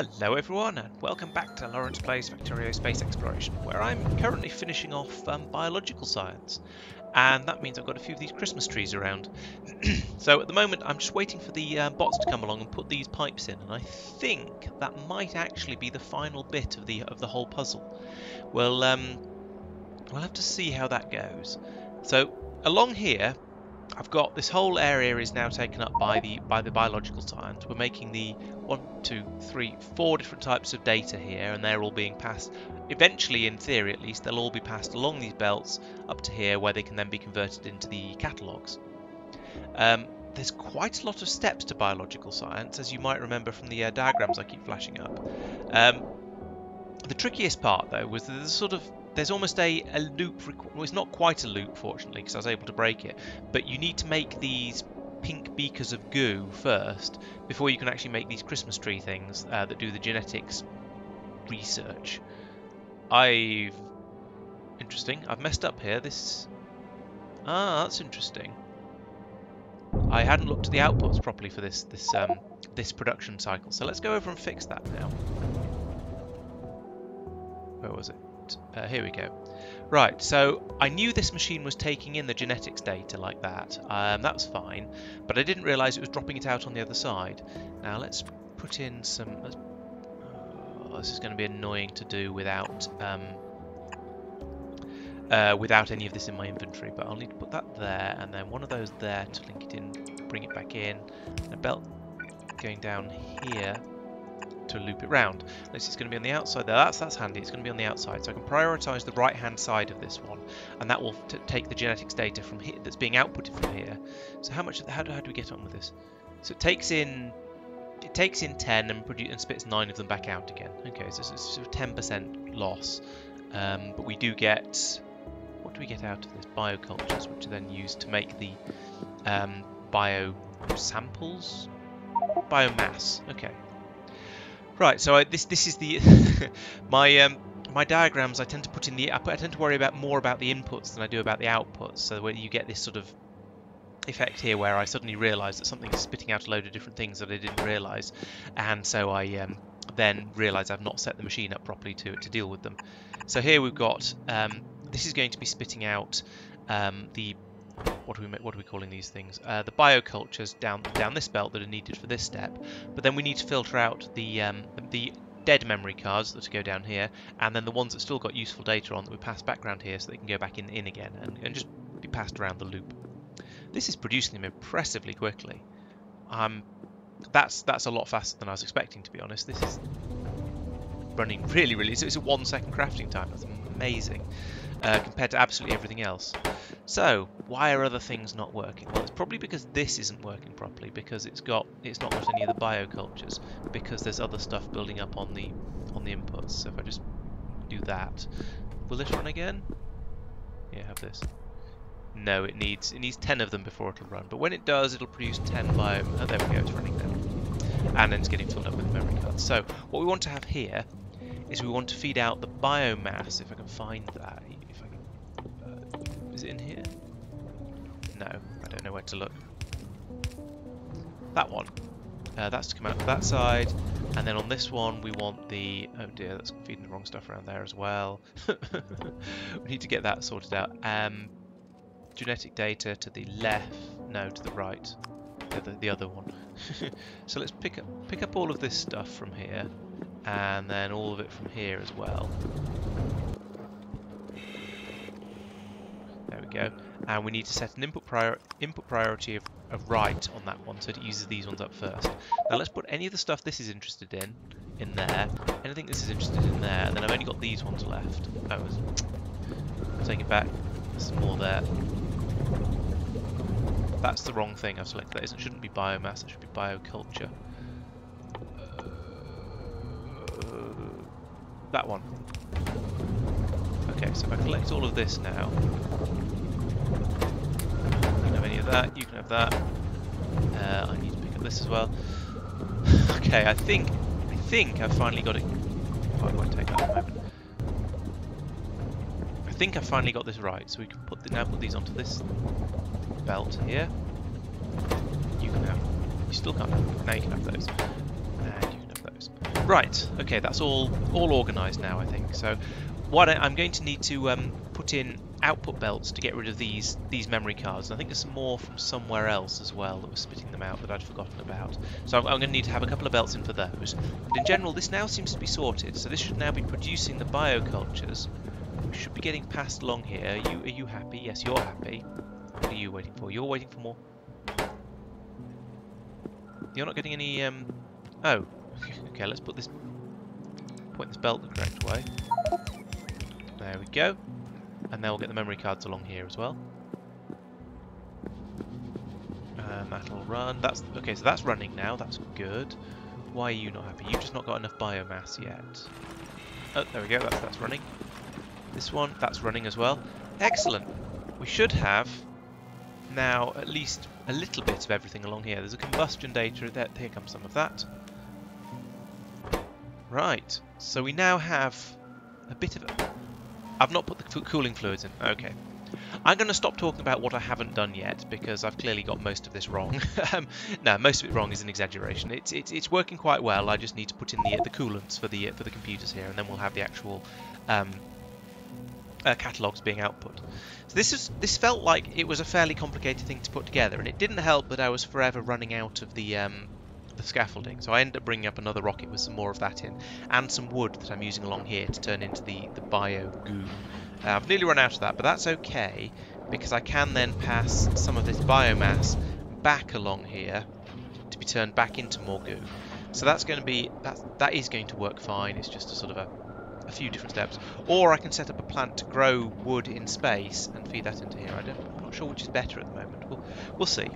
Hello everyone and welcome back to Laurence Plays Factorio Space Exploration where I'm currently finishing off um, biological science and that means I've got a few of these Christmas trees around. so at the moment I'm just waiting for the uh, bots to come along and put these pipes in and I think that might actually be the final bit of the of the whole puzzle. Well, um, we'll have to see how that goes. So along here I've got this whole area is now taken up by the by the biological science. We're making the one, two, three, four different types of data here, and they're all being passed. Eventually, in theory at least, they'll all be passed along these belts up to here, where they can then be converted into the catalogues. Um, there's quite a lot of steps to biological science, as you might remember from the uh, diagrams I keep flashing up. Um, the trickiest part, though, was the sort of there's almost a, a loop. Well, it's not quite a loop, fortunately, because I was able to break it. But you need to make these pink beakers of goo first before you can actually make these Christmas tree things uh, that do the genetics research. I've interesting. I've messed up here. This ah, that's interesting. I hadn't looked at the outputs properly for this this um, this production cycle. So let's go over and fix that now. Where was it? Uh, here we go. Right, so I knew this machine was taking in the genetics data like that. Um, that was fine, but I didn't realise it was dropping it out on the other side. Now let's put in some... Oh, this is going to be annoying to do without... Um, uh, without any of this in my inventory, but I'll need to put that there, and then one of those there to link it in, bring it back in, and a belt going down here to loop it round. This is going to be on the outside there. That's that's handy. It's going to be on the outside. So I can prioritize the right hand side of this one, and that will take the genetics data from here that's being outputted from here. So how much? How do, how do we get on with this? So it takes in it takes in 10 and, produce, and spits 9 of them back out again. Okay, so it's sort of 10% loss. Um, but we do get... What do we get out of this? Biocultures, which are then used to make the um, bio samples? Biomass. Okay, Right, so I, this this is the my um, my diagrams. I tend to put in the I, put, I tend to worry about more about the inputs than I do about the outputs. So when you get this sort of effect here where I suddenly realise that something is spitting out a load of different things that I didn't realise, and so I um, then realise I've not set the machine up properly to to deal with them. So here we've got um, this is going to be spitting out um, the what are we what are we calling these things? Uh, the biocultures down down this belt that are needed for this step. But then we need to filter out the um, the dead memory cards that go down here, and then the ones that still got useful data on that we pass background here, so they can go back in in again and, and just be passed around the loop. This is producing them impressively quickly. Um, that's that's a lot faster than I was expecting, to be honest. This is running really, really. So it's a one second crafting time. That's amazing uh, compared to absolutely everything else. So, why are other things not working? Well, it's probably because this isn't working properly, because it's got it's not got any of the biocultures, because there's other stuff building up on the on the inputs. So if I just do that, will this run again? Yeah, have this. No, it needs it needs 10 of them before it'll run. But when it does, it'll produce 10 bio... Oh, there we go, it's running now. And then it's getting filled up with memory cards. So, what we want to have here is we want to feed out the biomass, if I can find that. Is it in here? No, I don't know where to look. That one. Uh, that's to come out that side. And then on this one, we want the... Oh dear, that's feeding the wrong stuff around there as well. we need to get that sorted out. Um, genetic data to the left. No, to the right. The the other one. so let's pick up, pick up all of this stuff from here. And then all of it from here as well. Go. And we need to set an input, prior input priority of, of right on that one so it uses these ones up first. Now let's put any of the stuff this is interested in in there, anything this is interested in there, and then I've only got these ones left. Was, take it back. There's more there. That's the wrong thing I've selected. That shouldn't be biomass, it should be bioculture. Uh, that one. Okay, so if I collect all of this now, that, you can have that. Uh, I need to pick up this as well. okay, I think, I think I've finally got it. Oh, I take that moment. I think I've finally got this right, so we can put the, now put these onto this belt here. You can have, you still can't have, now you can have those. And you can have those. Right, okay, that's all all organised now, I think. So what I, am going to need to um, put in output belts to get rid of these these memory cards. And I think there's some more from somewhere else as well that was spitting them out that I'd forgotten about. So I'm, I'm going to need to have a couple of belts in for those. But in general, this now seems to be sorted. So this should now be producing the biocultures. We should be getting passed along here. Are you, are you happy? Yes, you're happy. What are you waiting for? You're waiting for more. You're not getting any... Um... Oh, okay. Let's put this point this belt the correct way. There we go. And then we'll get the memory cards along here as well. And that'll run. That's okay. So that's running now. That's good. Why are you not happy? You've just not got enough biomass yet. Oh, there we go. That's that's running. This one, that's running as well. Excellent. We should have now at least a little bit of everything along here. There's a combustion data. There, here comes some of that. Right. So we now have a bit of... I've not put the cooling fluids in. Okay. I'm going to stop talking about what I haven't done yet because I've clearly got most of this wrong. um, no, most of it wrong is an exaggeration. It's, it's it's working quite well. I just need to put in the the coolants for the for the computers here, and then we'll have the actual um, uh, catalogs being output. So this is this felt like it was a fairly complicated thing to put together, and it didn't help that I was forever running out of the um, the scaffolding. So I ended up bringing up another rocket with some more of that in, and some wood that I'm using along here to turn into the the bio goo. Uh, I've nearly run out of that, but that's okay because I can then pass some of this biomass back along here to be turned back into more goo. So that's going to be that that is going to work fine. It's just a sort of a a few different steps. Or I can set up a plant to grow wood in space and feed that into here. I don't, I'm not sure which is better at the moment. We'll, we'll see.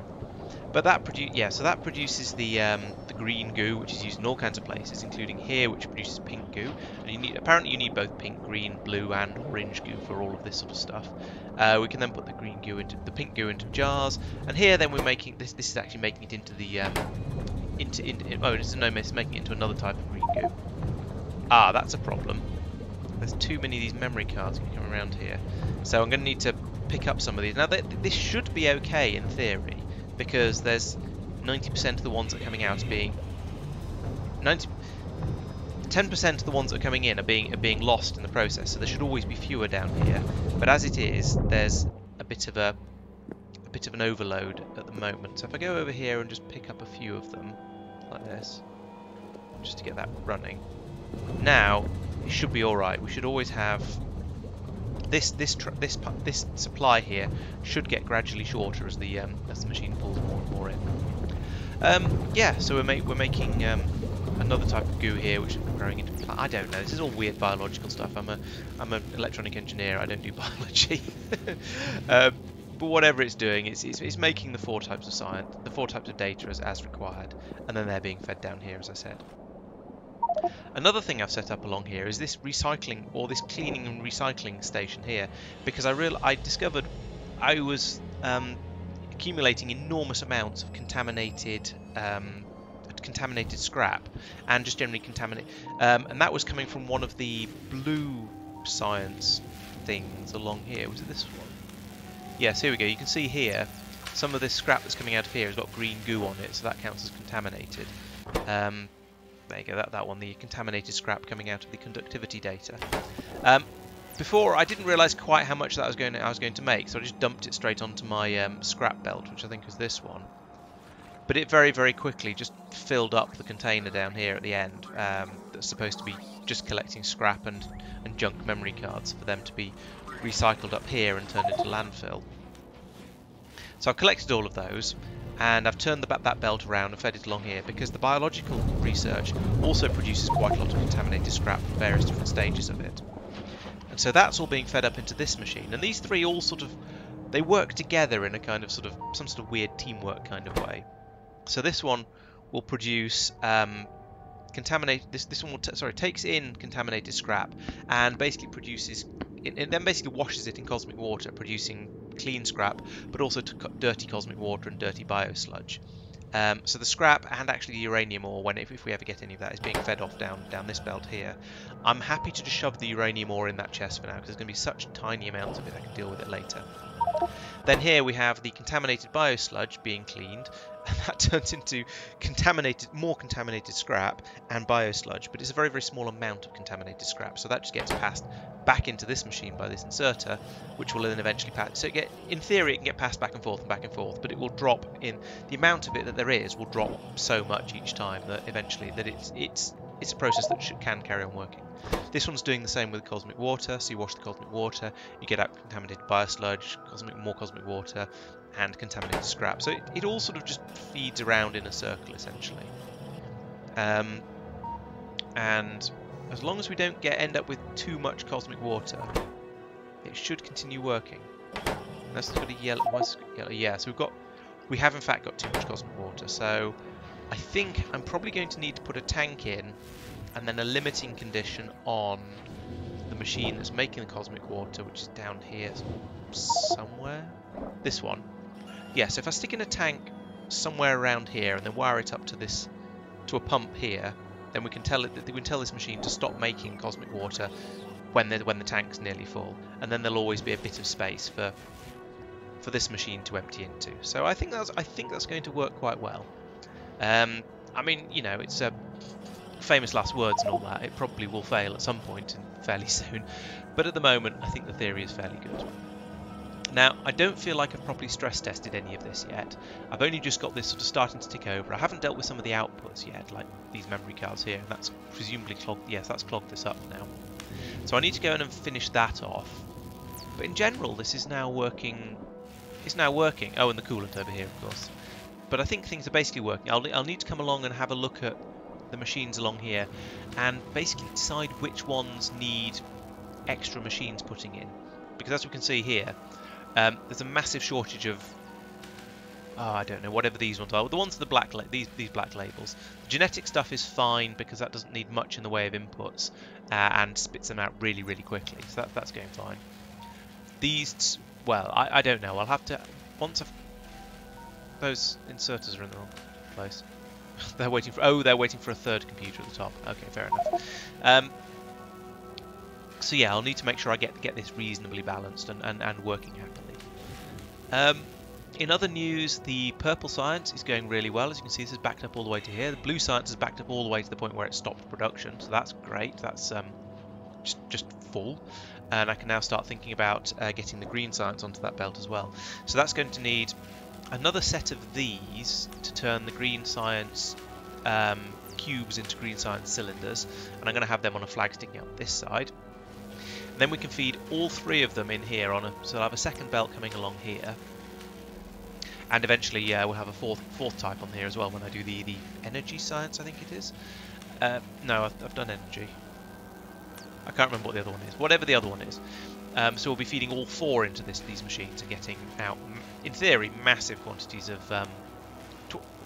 But that produce yeah, so that produces the um, the green goo, which is used in all kinds of places, including here, which produces pink goo. And you need apparently you need both pink, green, blue, and orange goo for all of this sort of stuff. Uh, we can then put the green goo into the pink goo into jars, and here then we're making this. This is actually making it into the um, into, into oh, it's no, it's making it into another type of green goo. Ah, that's a problem. There's too many of these memory cards coming around here. So I'm going to need to pick up some of these. Now, this should be okay in theory, because there's 90% of the ones that are coming out being... 90... 10% of the ones that are coming in are being are being lost in the process, so there should always be fewer down here. But as it is, there's a bit of a a bit of an overload at the moment. So if I go over here and just pick up a few of them, like this, just to get that running. Now, it should be all right. We should always have this this this this supply here should get gradually shorter as the um, as the machine pulls more and more in. Um, yeah, so we're, ma we're making um, another type of goo here, which is growing into. I don't know. This is all weird biological stuff. I'm a I'm an electronic engineer. I don't do biology. um, but whatever it's doing, it's, it's, it's making the four types of science, the four types of data as, as required, and then they're being fed down here, as I said. Another thing I've set up along here is this recycling or this cleaning and recycling station here because I real I discovered I was um, accumulating enormous amounts of contaminated um, contaminated scrap and just generally contaminate um, and that was coming from one of the blue science things along here. Was it this one? Yes here we go. You can see here some of this scrap that's coming out of here has got green goo on it so that counts as contaminated. Um, there you go, that, that one, the contaminated scrap coming out of the conductivity data. Um, before, I didn't realise quite how much that was going to, I was going to make, so I just dumped it straight onto my um, scrap belt, which I think is this one. But it very, very quickly just filled up the container down here at the end um, that's supposed to be just collecting scrap and, and junk memory cards for them to be recycled up here and turned into landfill. So I've collected all of those, and I've turned the, that belt around and fed it along here because the biological research also produces quite a lot of contaminated scrap from various different stages of it. And so that's all being fed up into this machine. And these three all sort of, they work together in a kind of sort of, some sort of weird teamwork kind of way. So this one will produce um, contaminated, this, this one will, sorry, takes in contaminated scrap and basically produces, it, it then basically washes it in cosmic water, producing clean scrap, but also to dirty cosmic water and dirty biosludge. Um, so the scrap and actually the uranium ore, when if, if, we ever get any of that, is being fed off down down this belt here. I'm happy to just shove the uranium ore in that chest for now because there's going to be such tiny amounts of it I can deal with it later. Then here we have the contaminated biosludge being cleaned, and that turns into contaminated, more contaminated scrap and biosludge, but it's a very, very small amount of contaminated scrap, so that just gets passed back into this machine by this inserter, which will then eventually pass. So get, in theory, it can get passed back and forth and back and forth, but it will drop in the amount of it that there is will drop so much each time that eventually that it's it's it's a process that should, can carry on working. This one's doing the same with cosmic water, so you wash the cosmic water, you get out contaminated biosludge, cosmic more cosmic water, and contaminated scrap. So it, it all sort of just feeds around in a circle essentially. Um, and as long as we don't get end up with too much cosmic water, it should continue working. That's got a yellow, yellow. Yeah, so we've got, we have in fact got too much cosmic water. So I think I'm probably going to need to put a tank in, and then a limiting condition on the machine that's making the cosmic water, which is down here somewhere. This one yeah, so if I stick in a tank somewhere around here and then wire it up to this to a pump here, then we can tell it that we can tell this machine to stop making cosmic water when the when the tank's nearly full, and then there'll always be a bit of space for for this machine to empty into. So I think that's I think that's going to work quite well. Um, I mean, you know, it's a famous last words and all that. It probably will fail at some and fairly soon, but at the moment, I think the theory is fairly good. Now, I don't feel like I've properly stress tested any of this yet. I've only just got this sort of starting to tick over. I haven't dealt with some of the outputs yet, like these memory cards here, and that's presumably clogged. Yes, that's clogged this up now. So I need to go in and finish that off. But in general, this is now working. It's now working. Oh, and the coolant over here, of course. But I think things are basically working. I'll, I'll need to come along and have a look at the machines along here and basically decide which ones need extra machines putting in. Because as we can see here, um, there's a massive shortage of oh, I don't know, whatever these ones are. The ones with the black these these black labels. The genetic stuff is fine because that doesn't need much in the way of inputs uh, and spits them out really really quickly. So that, that's going fine. These, well, I, I don't know. I'll have to once I've those inserters are in the wrong place. they're waiting for oh they're waiting for a third computer at the top. Okay, fair enough. Um, so yeah, I'll need to make sure I get get this reasonably balanced and, and, and working happily. Um, in other news, the purple science is going really well. As you can see, this is backed up all the way to here. The blue science is backed up all the way to the point where it stopped production, so that's great. That's um, just, just full. And I can now start thinking about uh, getting the green science onto that belt as well. So that's going to need another set of these to turn the green science um, cubes into green science cylinders. And I'm going to have them on a flag sticking out this side. Then we can feed all three of them in here on a, so I'll have a second belt coming along here. And eventually, yeah, we'll have a fourth fourth type on here as well when I do the, the energy science, I think it is. Uh, no, I've, I've done energy. I can't remember what the other one is. Whatever the other one is. Um, so we'll be feeding all four into this, these machines and getting out, in theory, massive quantities of um,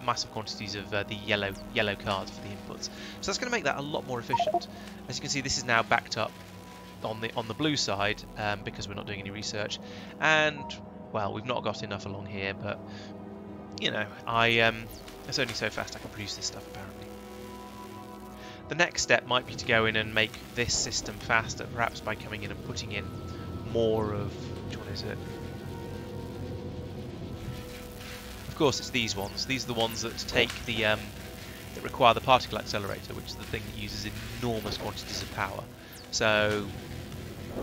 massive quantities of uh, the yellow yellow cards for the inputs. So that's going to make that a lot more efficient. As you can see, this is now backed up on the on the blue side um, because we're not doing any research. And well we've not got enough along here but you know I um, it's only so fast I can produce this stuff apparently. The next step might be to go in and make this system faster perhaps by coming in and putting in more of which one is it? Of course it's these ones. These are the ones that take the um, that require the particle accelerator which is the thing that uses enormous quantities of power so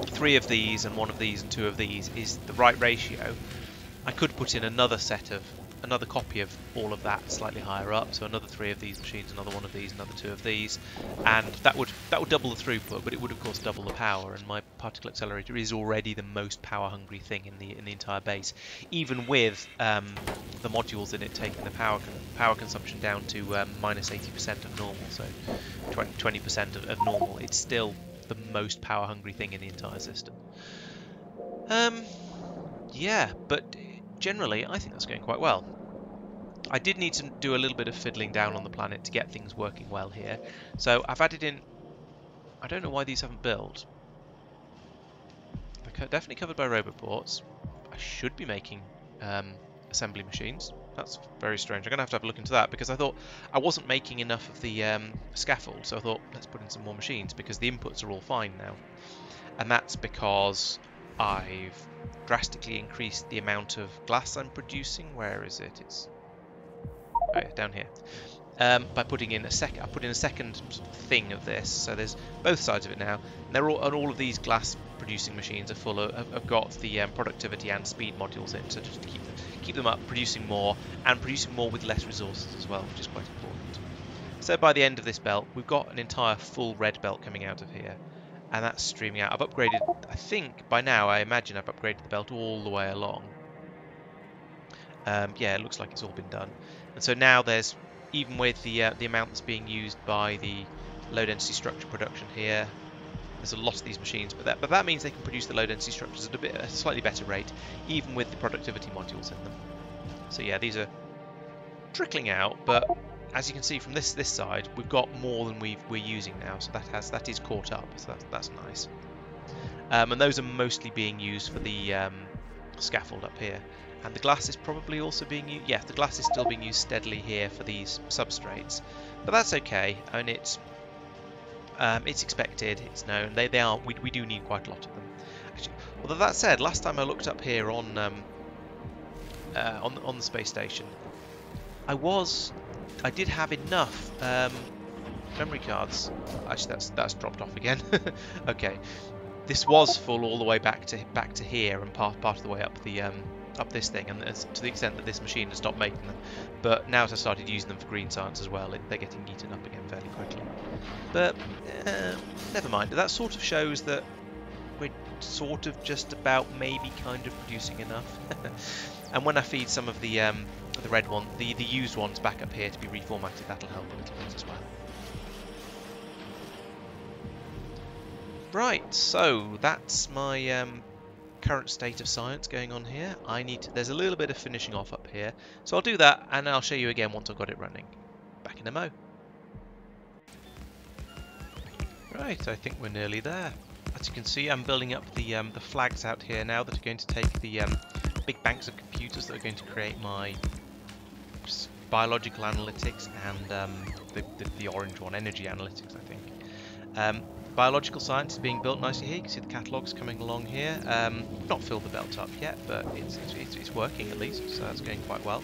three of these and one of these and two of these is the right ratio. I could put in another set of another copy of all of that slightly higher up, so another three of these machines, another one of these, another two of these, and that would that would double the throughput, but it would of course double the power. And my particle accelerator is already the most power-hungry thing in the in the entire base, even with um, the modules in it taking the power power consumption down to um, minus 80% of normal, so 20 percent of, of normal. It's still the most power hungry thing in the entire system. Um, yeah, but generally I think that's going quite well. I did need to do a little bit of fiddling down on the planet to get things working well here. So I've added in... I don't know why these haven't built. They're definitely covered by robot ports. I should be making um, assembly machines. That's very strange. I'm going to have to have a look into that because I thought I wasn't making enough of the um, scaffold, so I thought let's put in some more machines because the inputs are all fine now. And that's because I've drastically increased the amount of glass I'm producing. Where is it? It's oh down here. Um, by putting in a second, I put in a second thing of this. So there's both sides of it now. And they're all, and all of these glass producing machines are full of, have got the um, productivity and speed modules in, so just to keep keep them up, producing more, and producing more with less resources as well, which is quite important. So by the end of this belt, we've got an entire full red belt coming out of here, and that's streaming out. I've upgraded, I think by now, I imagine I've upgraded the belt all the way along. Um, yeah, it looks like it's all been done. And so now there's, even with the uh, the amount that's being used by the low density structure production here, there's a lot of these machines, but that but that means they can produce the low density structures at a bit a slightly better rate, even with the productivity modules in them. So yeah, these are trickling out, but as you can see from this this side, we've got more than we we're using now, so that has that is caught up. So that's that's nice. Um, and those are mostly being used for the um, scaffold up here. And the glass is probably also being used. Yeah, the glass is still being used steadily here for these substrates, but that's okay. Mean, it's um, it's expected. It's known. They they are. We we do need quite a lot of them. Actually, although that said, last time I looked up here on um, uh, on on the space station, I was I did have enough um, memory cards. Actually, that's that's dropped off again. okay, this was full all the way back to back to here and part part of the way up the um, up this thing, and to the extent that this machine has stopped making them. But now as I started using them for green science as well, they're getting eaten up again fairly quickly. But uh, never mind. That sort of shows that we're sort of just about maybe kind of producing enough. and when I feed some of the um, the red one, the the used ones back up here to be reformatted, that'll help a little bit as well. Right, so that's my um, current state of science going on here. I need to, there's a little bit of finishing off up here, so I'll do that and I'll show you again once I've got it running. Back in a mo. Right, I think we're nearly there. As you can see, I'm building up the um, the flags out here now that are going to take the um, big banks of computers that are going to create my biological analytics and um, the, the, the, orange one, energy analytics, I think. Biological science is being built nicely here. You can see the catalogues coming along here. Um, not filled the belt up yet, but it's, it's, it's, working at least, so that's going quite well.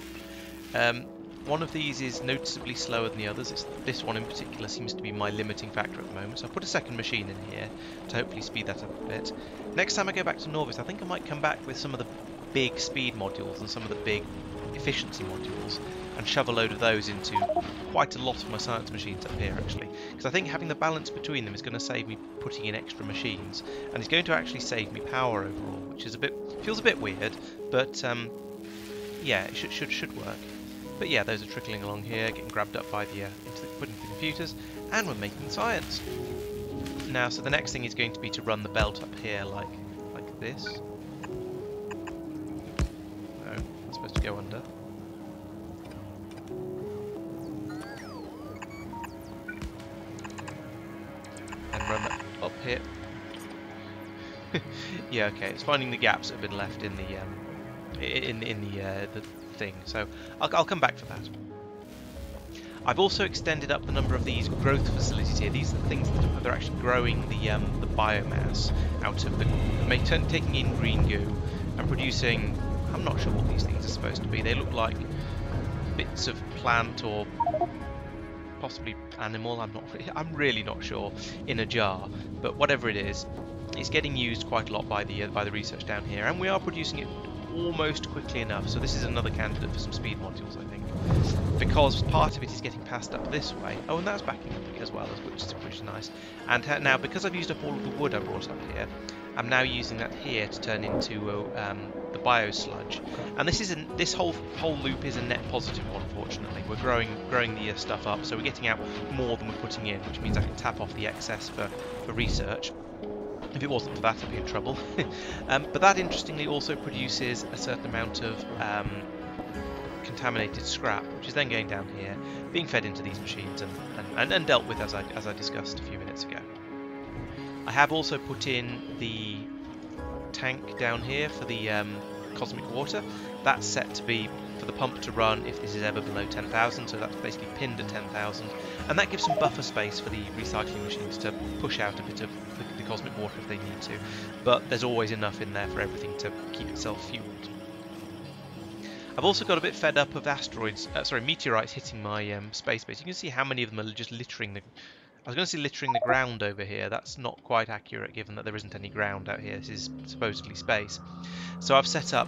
Um, one of these is noticeably slower than the others. It's, this one in particular seems to be my limiting factor at the moment. So I put a second machine in here to hopefully speed that up a bit. Next time I go back to Nauvis, I think I might come back with some of the big speed modules and some of the big efficiency modules and shove a load of those into quite a lot of my science machines up here actually. Because I think having the balance between them is going to save me putting in extra machines and it's going to actually save me power overall which is a bit feels a bit weird but um, yeah it should, should should work. But yeah those are trickling along here getting grabbed up by the uh, into the, the computers and we're making science. Now so the next thing is going to be to run the belt up here like like this. No I'm supposed to go under yeah, okay. It's finding the gaps that have been left in the um, in in the uh, the thing. So I'll, I'll come back for that. I've also extended up the number of these growth facilities here. These are the things that are actually growing the um, the biomass out of the taking in green goo and producing. I'm not sure what these things are supposed to be. They look like bits of plant or possibly animal. I'm not. I'm really not sure. In a jar, but whatever it is, it's getting used quite a lot by the uh, by the research down here, and we are producing it almost quickly enough. So this is another candidate for some speed modules, I think, because part of it is getting passed up this way. Oh, and that's backing up as well, which is which is nice. And uh, now because I've used up all of the wood I brought up here, I'm now using that here to turn into um, the bio sludge. And this is not this whole whole loop is a net positive one. Fortunately, we're growing growing the uh, stuff up, so we're getting out more than we're putting in, which means I can tap off the excess for for research. If it wasn't for that, I'd be in trouble. um, but that interestingly also produces a certain amount of um, contaminated scrap, which is then going down here, being fed into these machines and, and, and dealt with as I, as I discussed a few minutes ago. I have also put in the tank down here for the um, cosmic water. That's set to be for the pump to run if this is ever below 10,000, so that's basically pinned at 10,000. And that gives some buffer space for the recycling machines to push out a bit of the, the cosmic water if they need to. But there's always enough in there for everything to keep itself fueled. I've also got a bit fed up of asteroids, uh, sorry, meteorites hitting my um, space base. You can see how many of them are just littering the... I was going to say littering the ground over here. That's not quite accurate given that there isn't any ground out here. This is supposedly space. So I've set up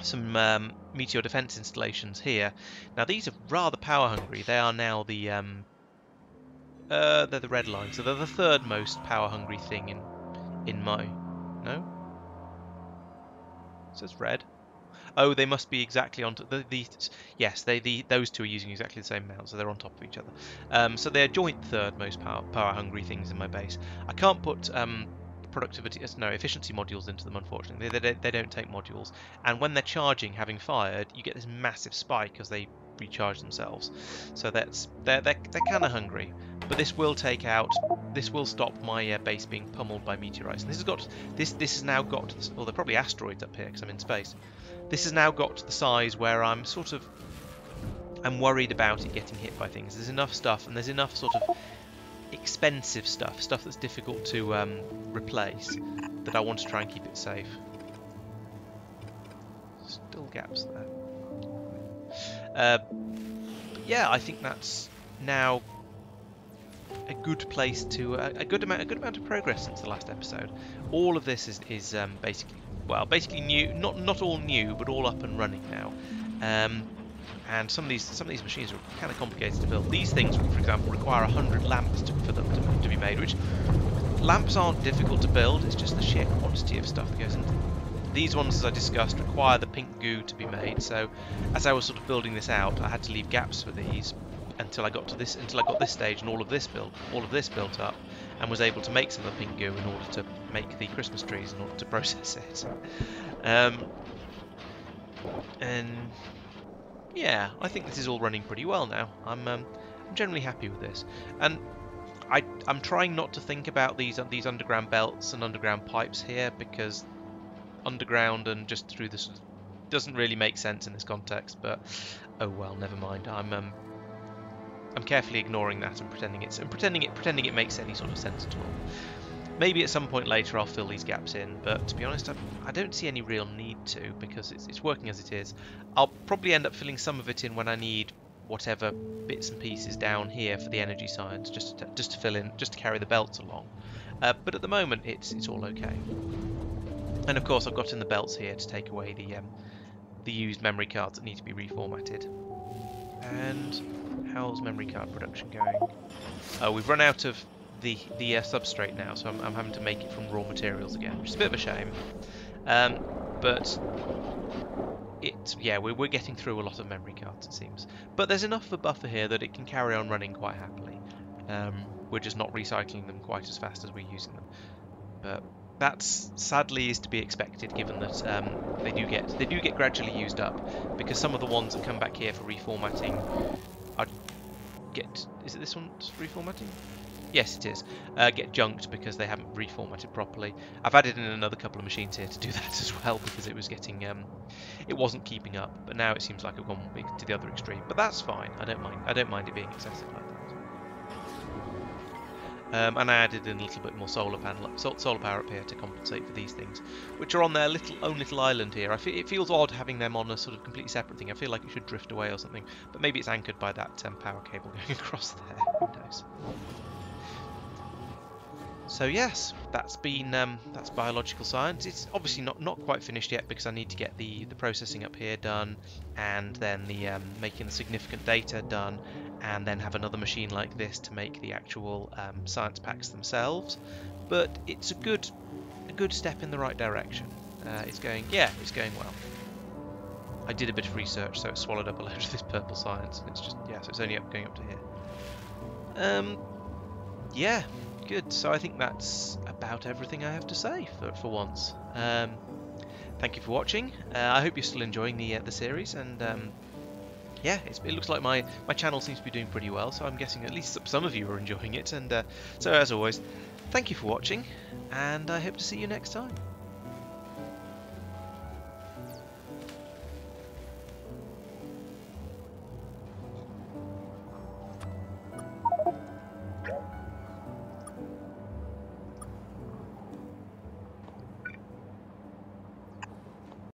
some um, meteor defense installations here. Now these are rather power hungry. They are now the um, uh, they're the red line, so they're the third most power hungry thing in in my no. It says red. Oh, they must be exactly on the, the yes, they the those two are using exactly the same amount, so they're on top of each other. Um, so they're joint third most power power hungry things in my base. I can't put um, productivity, no efficiency modules into them. Unfortunately, they, they, they don't take modules, and when they're charging, having fired, you get this massive spike because they recharge themselves. So that's they're they're, they're kind of hungry. But this will take out, this will stop my uh, base being pummeled by meteorites. And this has got, this this has now got, well, they're probably asteroids up here because I'm in space. This has now got to the size where I'm sort of, I'm worried about it getting hit by things. There's enough stuff and there's enough sort of expensive stuff, stuff that's difficult to um, replace, that I want to try and keep it safe. Still gaps there. Uh, yeah, I think that's now a good place to uh, a good amount a good amount of progress since the last episode. All of this is is um, basically well basically new not not all new but all up and running now. Um, and some of these some of these machines are kind of complicated to build. These things, for example, require 100 lamps to, for them to, to, be made, which lamps aren't difficult to build. It's just the sheer quantity of stuff that goes into them. These ones, as I discussed, require the pink goo to be made. So, as I was sort of building this out, I had to leave gaps for these until I got to this until I got this stage and all of this built all of this built up and was able to make some of the pink goo in order to make the Christmas trees in order to process it. Um, and yeah, I think this is all running pretty well now. I'm um, I'm generally happy with this, and I I'm trying not to think about these these underground belts and underground pipes here because underground and just through this doesn't really make sense in this context. But oh well, never mind. I'm um, I'm carefully ignoring that and pretending it's and pretending it pretending it makes any sort of sense at all. Maybe at some point later I'll fill these gaps in, but to be honest, I, I don't see any real need to because it's, it's working as it is. I'll probably end up filling some of it in when I need whatever bits and pieces down here for the energy science, just to, just to fill in, just to carry the belts along. Uh, but at the moment, it's it's all okay. And of course, I've got in the belts here to take away the um, the used memory cards that need to be reformatted. And How's memory card production going? Oh, we've run out of the the uh, substrate now, so I'm, I'm, having to make it from raw materials again, which is a bit of a shame. Um, but it, yeah, we're, we're getting through a lot of memory cards, it seems. But there's enough of a buffer here that it can carry on running quite happily. Um, we're just not recycling them quite as fast as we're using them. But that's sadly is to be expected, given that um, they do get they do get gradually used up, because some of the ones that come back here for reformatting get... Is it this one's reformatting? Yes, it is. Uh, get junked because they haven't reformatted properly. I've added in another couple of machines here to do that as well because it was getting, um, it wasn't keeping up. But now it seems like I've gone to the other extreme. But that's fine. I don't mind. I don't mind it being excessive like that. Um, and I added in a little bit more solar panel, solar power up here to compensate for these things, which are on their little own little island here. Feel, it feels odd having them on a sort of completely separate thing. I feel like it should drift away or something, but maybe it's anchored by that um, power cable going across there. Who knows? So yes, that's been um, that's biological science. It's obviously not not quite finished yet because I need to get the the processing up here done, and then the um, making the significant data done, and then have another machine like this to make the actual um, science packs themselves. But it's a good, a good step in the right direction. Uh, it's going, yeah, it's going well. I did a bit of research, so it swallowed up a load of this purple science. It's just, yeah, so it's only up going up to here. Um, yeah, good. So I think that's about everything I have to say for, for once. Um, thank you for watching. Uh, I hope you're still enjoying the uh, the series, and um, yeah, it looks like my, my channel seems to be doing pretty well, so I'm guessing at least some of you are enjoying it. And uh, so, as always, thank you for watching, and I hope to see you next time.